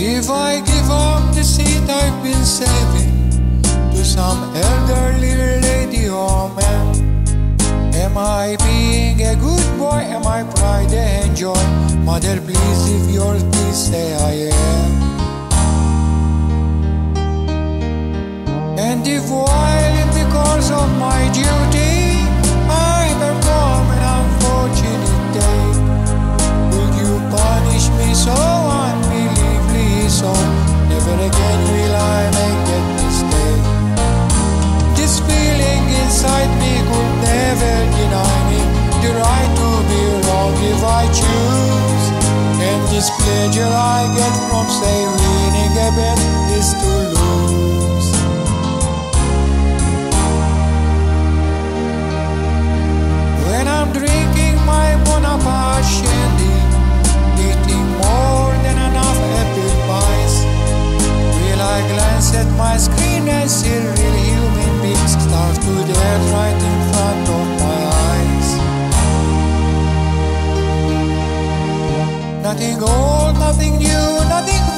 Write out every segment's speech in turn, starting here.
If I give up the seat I've been saving to some elderly lady or man, am I being a good boy? Am I pride and joy? Mother, please, if yours please, say I am. And if what pleasure I get from, say, winning a bet is to lose. When I'm drinking my Bonaparte shandy, eating more than enough happy pies, will I glance at my screen and see real human beings start to die right Nothing old, nothing new, nothing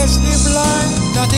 catch the blind that